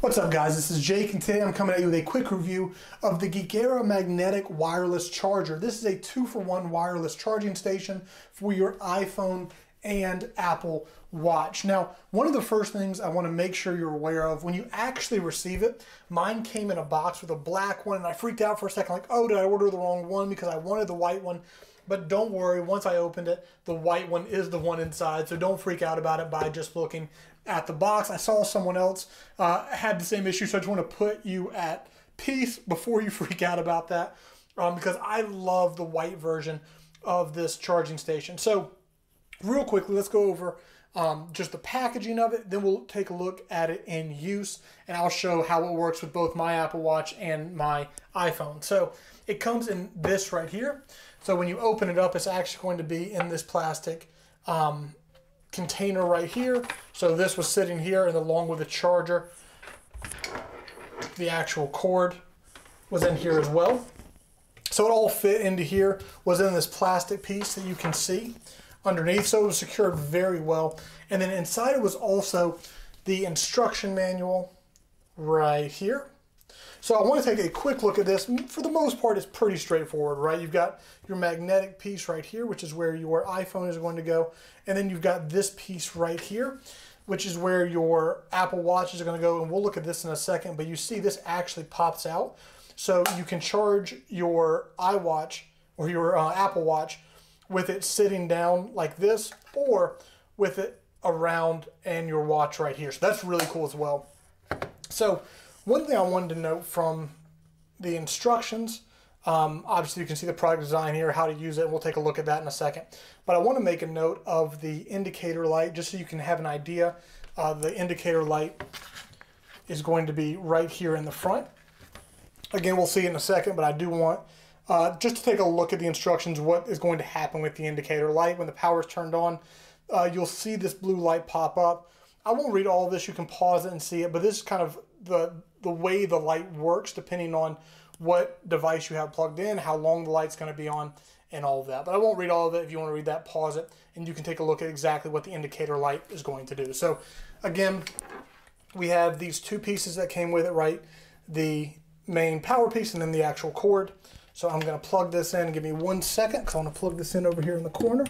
What's up guys, this is Jake and today I'm coming at you with a quick review of the Geekera Magnetic Wireless Charger. This is a two for one wireless charging station for your iPhone and Apple Watch. Now, one of the first things I want to make sure you're aware of when you actually receive it, mine came in a box with a black one and I freaked out for a second like, oh, did I order the wrong one because I wanted the white one. But don't worry, once I opened it, the white one is the one inside. So don't freak out about it by just looking at the box. I saw someone else uh, had the same issue, so I just want to put you at peace before you freak out about that um, because I love the white version of this charging station. So real quickly, let's go over um, just the packaging of it. Then we'll take a look at it in use, and I'll show how it works with both my Apple Watch and my iPhone. So it comes in this right here. So when you open it up, it's actually going to be in this plastic um, container right here. So this was sitting here and along with the charger, the actual cord was in here as well. So it all fit into here, was in this plastic piece that you can see underneath. So it was secured very well. And then inside it was also the instruction manual right here. So I want to take a quick look at this. For the most part, it's pretty straightforward, right? You've got your magnetic piece right here, which is where your iPhone is going to go. And then you've got this piece right here, which is where your Apple Watch is going to go. And we'll look at this in a second, but you see this actually pops out. So you can charge your iWatch or your uh, Apple Watch with it sitting down like this or with it around and your watch right here. So that's really cool as well. So one thing I wanted to note from the instructions, um, obviously you can see the product design here, how to use it, we'll take a look at that in a second. But I want to make a note of the indicator light just so you can have an idea. Uh, the indicator light is going to be right here in the front. Again, we'll see in a second, but I do want uh, just to take a look at the instructions, what is going to happen with the indicator light. When the power is turned on, uh, you'll see this blue light pop up. I won't read all of this, you can pause it and see it, but this is kind of the the way the light works depending on what device you have plugged in, how long the light's going to be on, and all of that. But I won't read all of it. If you want to read that, pause it, and you can take a look at exactly what the indicator light is going to do. So again, we have these two pieces that came with it, right? The main power piece and then the actual cord. So I'm going to plug this in. Give me one second because I want to plug this in over here in the corner.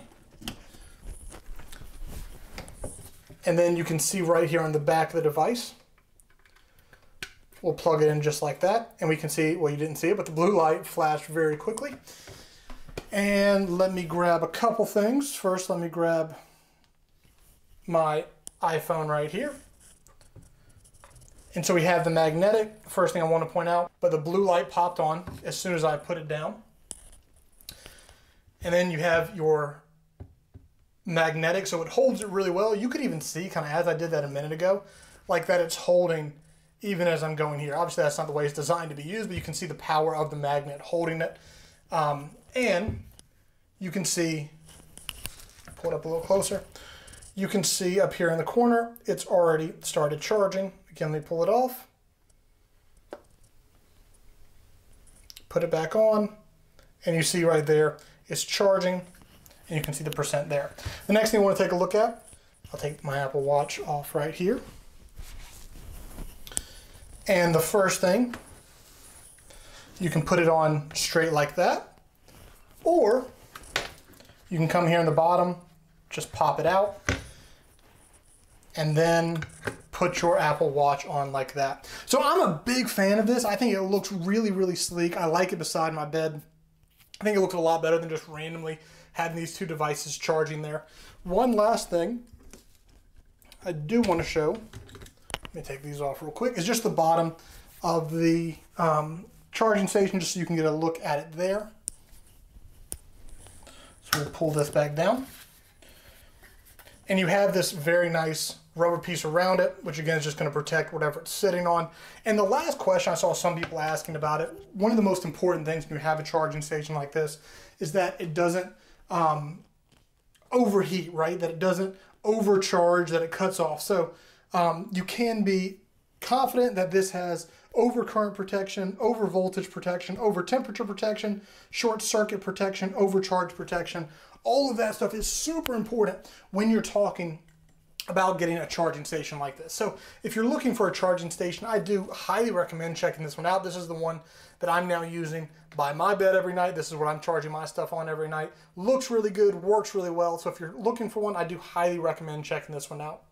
And then you can see right here on the back of the device, We'll plug it in just like that. And we can see, well, you didn't see it, but the blue light flashed very quickly. And let me grab a couple things. First, let me grab my iPhone right here. And so we have the magnetic, first thing I want to point out, but the blue light popped on as soon as I put it down. And then you have your magnetic, so it holds it really well. You could even see, kind of as I did that a minute ago, like that it's holding even as I'm going here. Obviously, that's not the way it's designed to be used, but you can see the power of the magnet holding it. Um, and you can see, pull it up a little closer, you can see up here in the corner, it's already started charging. Again, let me pull it off. Put it back on, and you see right there, it's charging, and you can see the percent there. The next thing I want to take a look at, I'll take my Apple Watch off right here. And the first thing, you can put it on straight like that, or you can come here in the bottom, just pop it out, and then put your Apple Watch on like that. So I'm a big fan of this. I think it looks really, really sleek. I like it beside my bed. I think it looks a lot better than just randomly having these two devices charging there. One last thing I do want to show let me take these off real quick, is just the bottom of the um, charging station, just so you can get a look at it there. So we'll pull this back down. And you have this very nice rubber piece around it, which again is just going to protect whatever it's sitting on. And the last question I saw some people asking about it, one of the most important things when you have a charging station like this is that it doesn't um, overheat, right? That it doesn't overcharge, that it cuts off. So um, you can be confident that this has over current protection, over voltage protection, over temperature protection, short circuit protection, overcharge protection. All of that stuff is super important when you're talking about getting a charging station like this. So if you're looking for a charging station, I do highly recommend checking this one out. This is the one that I'm now using by my bed every night. This is what I'm charging my stuff on every night. Looks really good, works really well. So if you're looking for one, I do highly recommend checking this one out.